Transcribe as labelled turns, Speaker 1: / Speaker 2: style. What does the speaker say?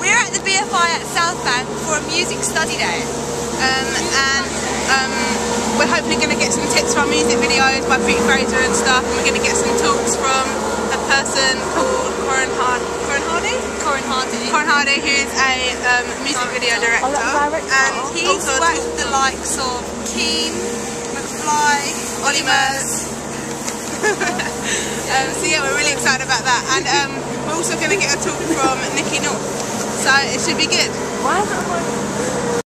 Speaker 1: We're at the BFI at South Bank for a music study day. Um, and um, we're hopefully going to get some tips from music videos by Pete Fraser and stuff. And we're going to get some talks from a person called Corin, Hard- Corin Hardy? Corin Hardy. Corin Hardy, who is a um, music video director.
Speaker 2: director.
Speaker 1: And he's worked with the likes of Keane, McFly, Ollie Murs. um, so yeah, we're really excited about that. And um, we're also going to get a talk from Nikki North. So it should be good.